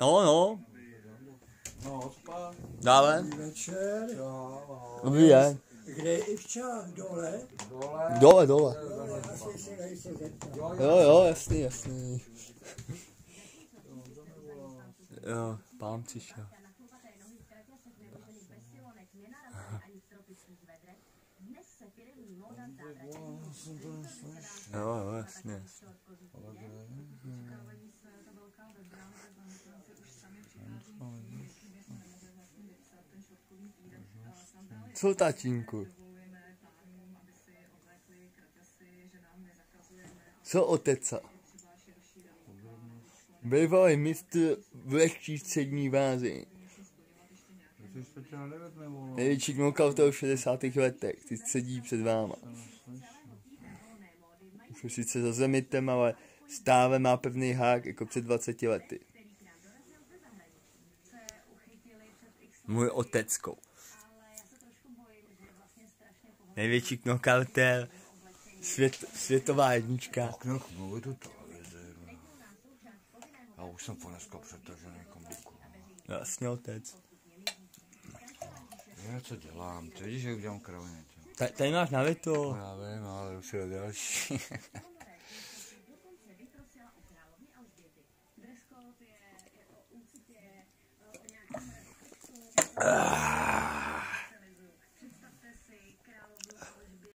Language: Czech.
No, no, No, spá. dále. Večer. Jo, no. Dobrý den. Kde je Ivča? Dole? Dole. Dole, dole. Se zeptat. Jo, jo, jasný, jasný. Jo, pán přišel. Jo, jo, jasně, jasně. Co tatínku? Co oteca? Bývalý mistr v lehčí střední vázi. Ty jsi to 9 nebo? Největší knockout v 60. letech. Ty sedí před váma. Už sice za zemitem, ale stále má pevný hák jako před 20 lety. Můj oteckou. Největší knockouter, svět, světová jednička. Mluví tu televizi. no. Já už jsem po dneska přetažený kombiku. Vlastně otec. Já co dělám? Ty vidíš, jak udělám kraviny. Tady máš na to. Já vím, ale už je další.